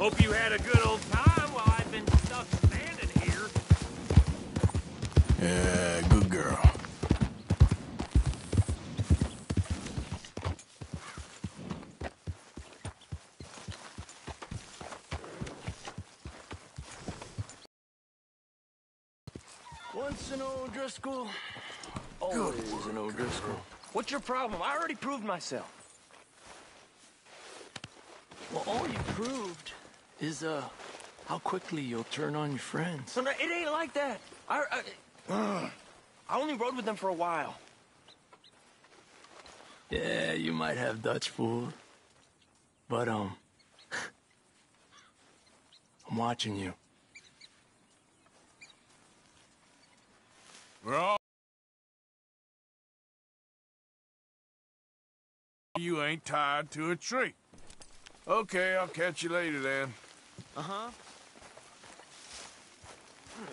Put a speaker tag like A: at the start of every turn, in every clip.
A: Hope you had a good old time while I've been stuck standing here.
B: Yeah, good girl.
C: Once an O'Driscoll, always an O'Driscoll.
D: What's your problem? I already proved myself.
C: Well, all you proved is, uh, how quickly you'll turn on your friends.
D: So no, it ain't like that. I, I, I only rode with them for a while.
C: Yeah, you might have Dutch fooled. But, um, I'm watching you.
A: We're all... You ain't tied to a tree. Okay, I'll catch you later then.
D: Uh-huh.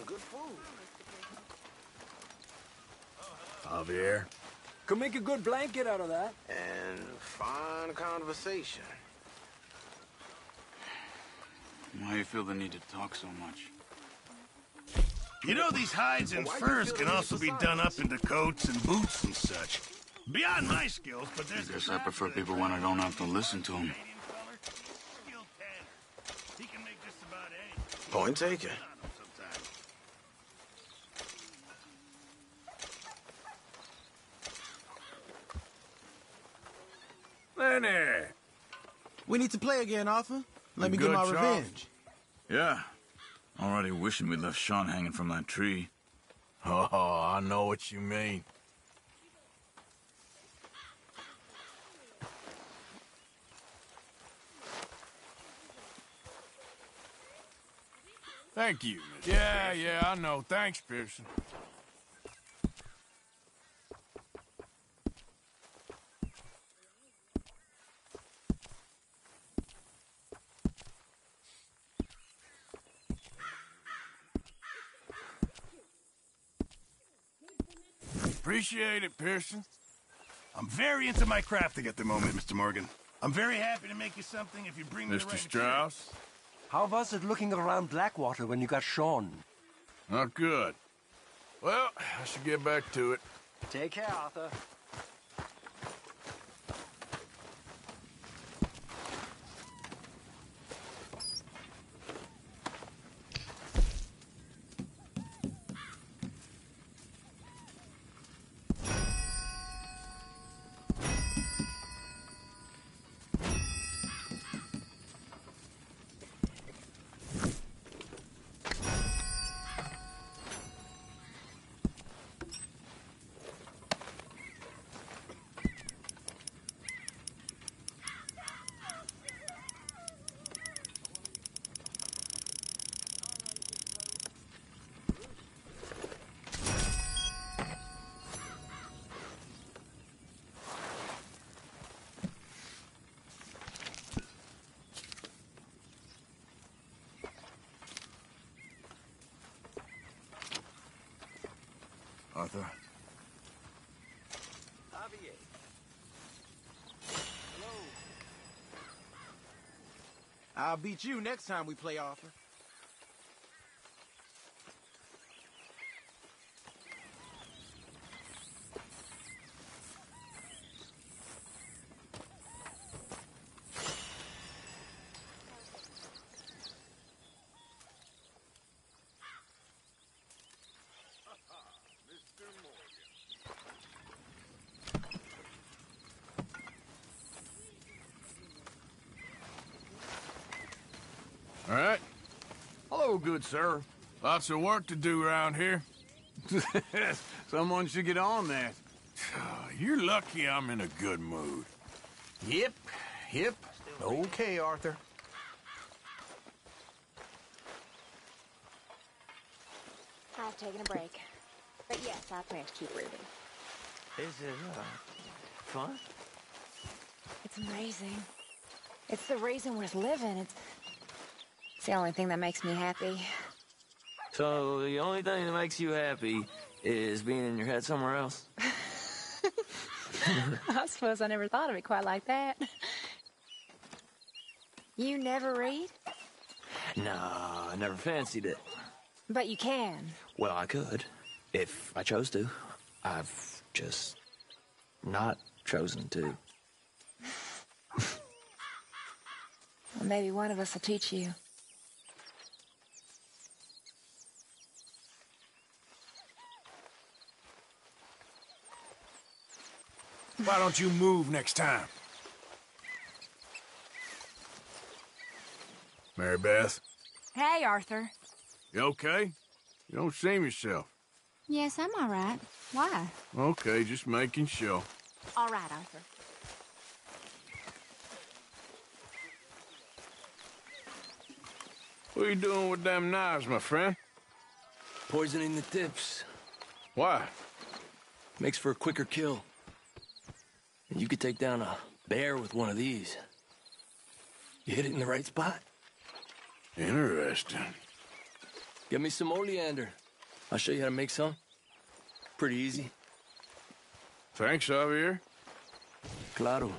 D: Good food.
B: Javier.
E: Could make a good blanket out of that.
F: And fine conversation.
G: Why do you feel the need to talk so much?
H: You know, these hides and furs can also be done up into coats and boots and such. Beyond my skills, but
G: I guess I prefer people when I don't have to listen to them.
F: Point taken.
A: Lenny!
I: We need to play again, Arthur. Let me
A: Good
I: get my
A: job.
I: revenge.
G: Yeah. Already wishing we'd left Sean hanging from that tree.
B: Oh, I know what you mean.
A: Thank you, Mr. Yeah, yeah, I know. Thanks, Pearson. Appreciate it, Pearson.
H: I'm very into my crafting at the moment, Mr. Morgan. I'm very happy to make you something if you bring me the
A: Mr.
H: right
A: Strauss?
E: How was it looking around Blackwater when you got Sean?
A: Not good. Well, I should get back to it.
E: Take care, Arthur.
G: Arthur?
E: Javier.
I: I'll beat you next time we play, Arthur.
A: All right?
G: Hello, good sir.
A: Lots of work to do around here.
G: Someone should get on that.
A: You're lucky I'm in a good mood.
I: Yep, yep. Okay, Arthur.
J: I've taken a break. But yes, I plan to keep reading.
D: Is it, uh, fun?
J: It's amazing. It's the reason worth living. It's, it's the only thing that makes me happy.
D: So the only thing that makes you happy is being in your head somewhere else?
J: I suppose I never thought of it quite like that. You never read?
D: Nah, I never fancied it.
J: But you can.
D: Well, I could, if I chose to. I've just not chosen to.
J: Well, maybe one of us will teach you.
A: Why don't you move next time? Mary Beth,
J: Hey, Arthur.
A: you okay? You don't seem yourself.
J: Yes, I'm all right. Why?
A: Okay, just making sure.
J: All right, Arthur.
A: What are you doing with them knives, my friend?
C: Poisoning the tips.
A: Why?
C: Makes for a quicker kill. And you could take down a bear with one of these. You hit it in the right spot.
A: Interesting.
C: Get me some oleander. I'll show you how to make some. Pretty easy.
A: Thanks, Javier.
C: Claro.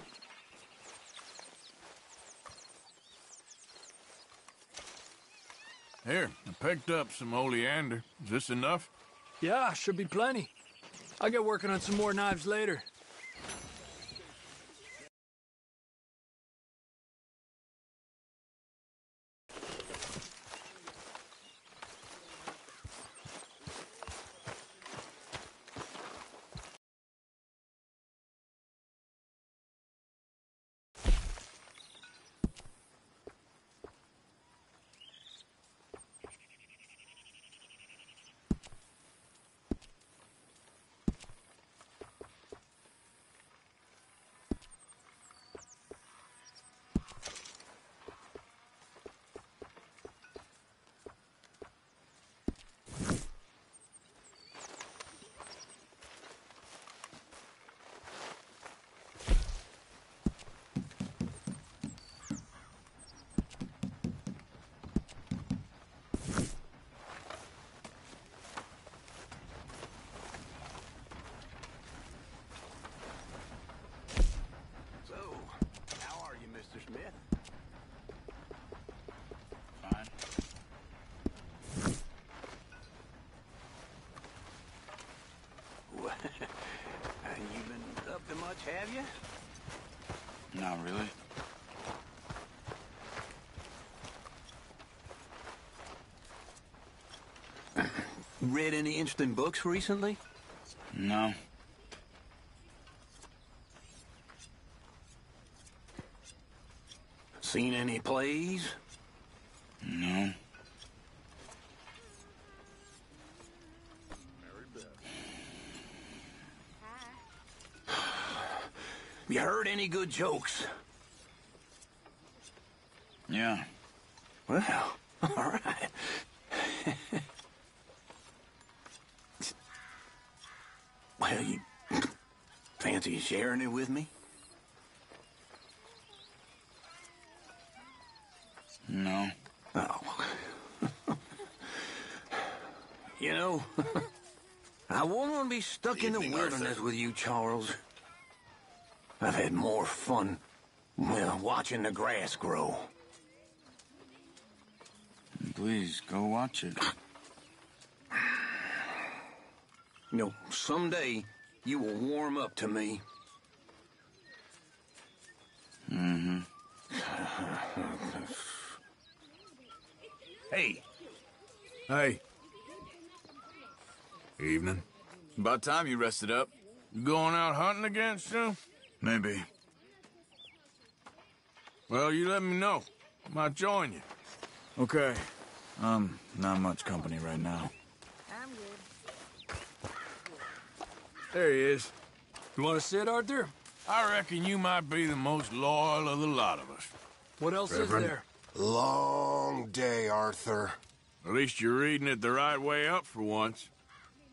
A: Here, I picked up some oleander. Is this enough?
C: Yeah, should be plenty. I'll get working on some more knives later.
I: So, how are you, Mr. Smith?
G: Fine.
I: Well, you been up to much, have you?
G: Not really.
I: Read any interesting books recently?
G: No.
I: Seen any plays?
G: No.
I: You heard any good jokes?
G: Yeah.
I: Well, all right. well, you fancy sharing it with me?
G: No.
I: Oh. you know, I wouldn't want to be stuck in the wilderness
H: Arthur.
I: with you, Charles. I've had more fun, well, watching the grass grow.
G: Please, go watch it.
I: You know, someday you will warm up to me.
A: Hey. Hey. Evening.
G: About time you rested up.
A: You going out hunting again soon?
G: Maybe.
A: Well, you let me know. I Might join you.
G: Okay. Um, not much company right now.
J: I'm good.
A: There he is.
C: You want to sit, Arthur?
A: I reckon you might be the most loyal of the lot of us.
C: What else
A: Reverend.
C: is there?
K: Long day, Arthur.
A: At least you're reading it the right way up for once.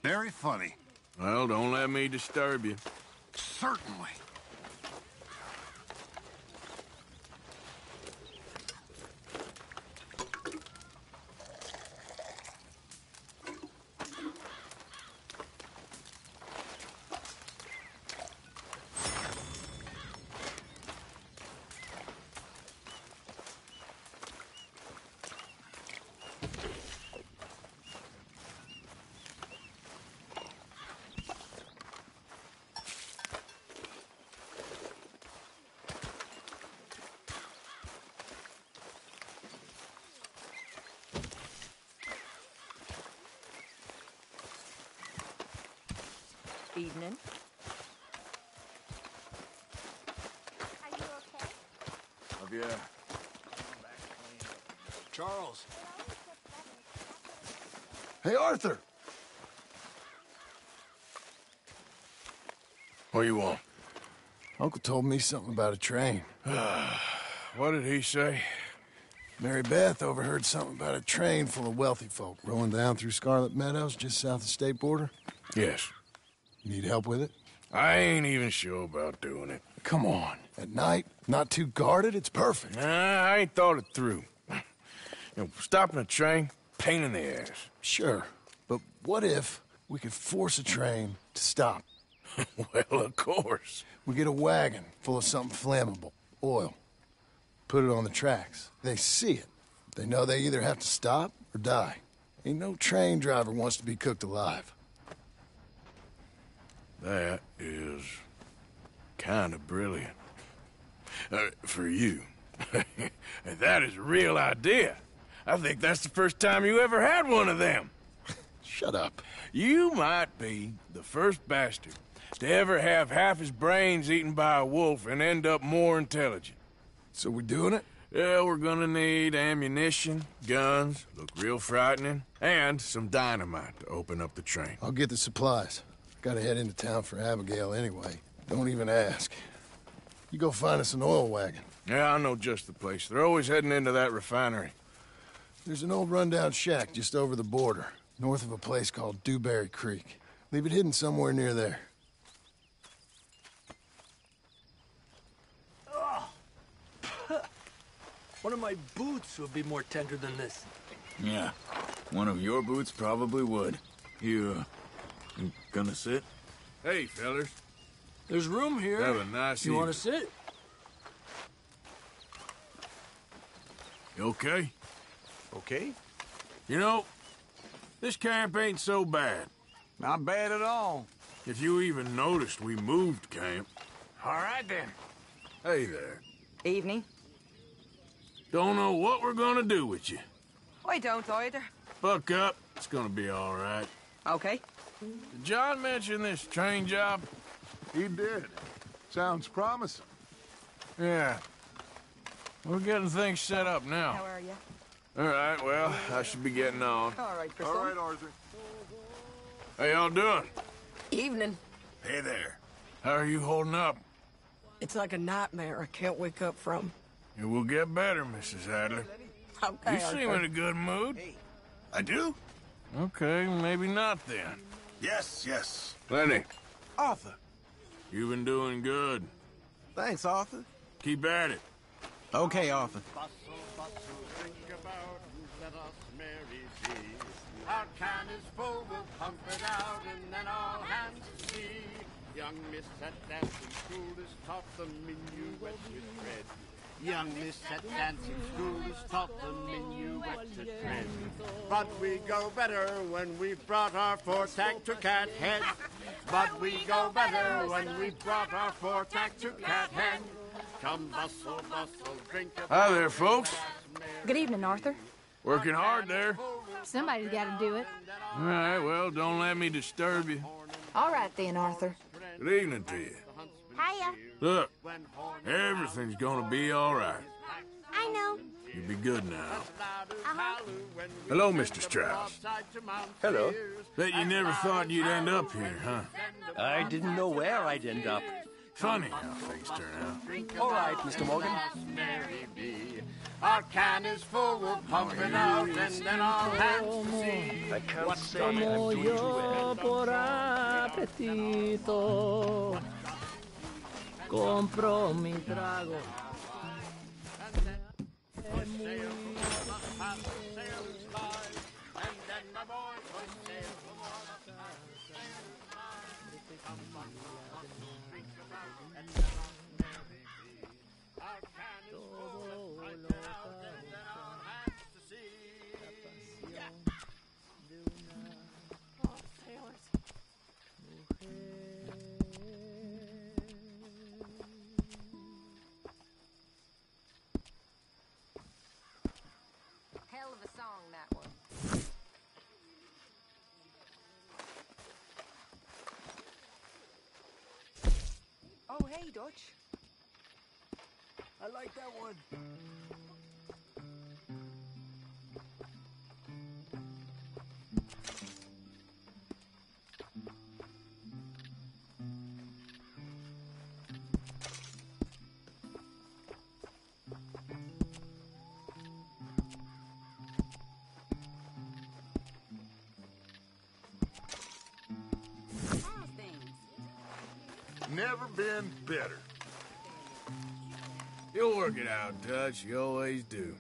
H: Very funny.
A: Well, don't let me disturb you.
H: Certainly.
L: Evening.
A: Are you okay? Love you.
C: Charles.
K: Hey, Arthur!
A: What do you want?
K: Uncle told me something about a train.
A: what did he say?
K: Mary Beth overheard something about a train full of wealthy folk rolling down through Scarlett Meadows just south of the state border.
A: Yes.
K: You need help with it?
A: I ain't even sure about doing it.
K: Come on. At night, not too guarded, it's perfect.
A: Nah, I ain't thought it through. You know, stopping a train, pain in the ass.
K: Sure. But what if we could force a train to stop?
A: well, of course.
K: We get a wagon full of something flammable, oil. Put it on the tracks. They see it. They know they either have to stop or die. Ain't no train driver wants to be cooked alive.
A: That is kind of brilliant. Uh, for you. that is a real idea. I think that's the first time you ever had one of them.
K: Shut up.
A: You might be the first bastard to ever have half his brains eaten by a wolf and end up more intelligent.
K: So we're doing it?
A: Yeah, we're gonna need ammunition, guns, look real frightening, and some dynamite to open up the train.
K: I'll get the supplies. Gotta head into town for Abigail anyway. Don't even ask. You go find us an oil wagon.
A: Yeah, I know just the place. They're always heading into that refinery.
K: There's an old rundown shack just over the border, north of a place called Dewberry Creek. Leave it hidden somewhere near there.
C: One of my boots would be more tender than this.
G: Yeah. One of your boots probably would. You, uh, you gonna sit?
A: Hey, fellas.
C: There's room here.
A: Have a nice
C: You wanna sit?
A: You okay?
M: Okay?
A: You know, this camp ain't so bad.
M: Not bad at all.
A: If you even noticed, we moved camp.
M: All right, then.
A: Hey there.
L: Evening.
A: Don't know what we're gonna do with you.
L: I don't either.
A: Buck up. It's gonna be all right.
L: Okay.
A: Did John mention this train job?
N: He did. Sounds promising.
A: Yeah. We're getting things set up now.
L: How are you?
A: All right, well, I should be getting on.
L: All right, for
N: All
L: some.
N: Arthur.
A: How y'all doing?
L: Evening.
H: Hey there.
A: How are you holding up?
L: It's like a nightmare I can't wake up from.
A: It will get better, Mrs. Adler.
L: Okay,
A: You seem in a good mood.
H: I do?
A: Okay, maybe not then.
H: Yes, yes.
A: Lenny,
M: Arthur.
A: you've been doing good.
M: Thanks, Arthur.
A: Keep at it.
M: Okay, Arthur.
O: Our can is full, we'll pump it out, and then all hands to sea. Young Miss at dancing school is taught the minuet with tread. Young Miss at dancing school is taught the minuet to tread. But we go better when we've brought our four-tack to cat head. But we go better when we've brought our four-tack to cat head. Come bustle, bustle, drink a
A: Hi there, folks.
P: Good evening, Arthur.
A: Working hard there.
P: Somebody's got to do it.
A: All right, well, don't let me disturb you.
P: All right then, Arthur.
A: Good evening to you.
P: Hiya.
A: Look, everything's gonna be all right.
P: I know.
A: You'll be good now.
P: Uh-huh.
A: Hello, Mr. Strauss.
E: Hello.
A: Bet you never thought you'd end up here, huh?
E: I didn't know where I'd end up.
A: Funny how things turn out.
E: All right, Mr. Morgan.
O: Our can is full, we'll pump it out, and then all hands to sea.
E: I can't say I'm doing too well.
Q: Compro mi trago.
L: Hey, Dodge.
C: I like that one.
H: Never been better.
A: You'll work it out, Dutch. You always do.